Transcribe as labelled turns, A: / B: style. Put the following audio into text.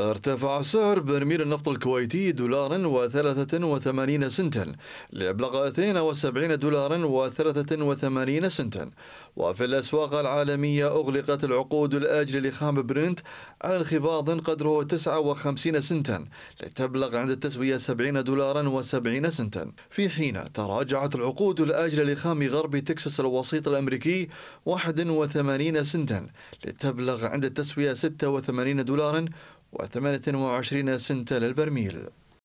A: ارتفع سعر برميل النفط الكويتي دولارا وثلاثة وثمانين سنتا ليبلغ 72 دولارا وثلاثة وثمانين سنتا. وفي الأسواق العالمية أغلقت العقود الآجلة لخام برنت على انخفاض قدره 59 سنتا لتبلغ عند التسوية 70 دولارا وسبعين سنتا. في حين تراجعت العقود الآجلة لخام غرب تكساس الوسيط الأمريكي 81 سنتا لتبلغ عند التسوية 86 دولارا وثمانية وعشرين سنتا للبرميل.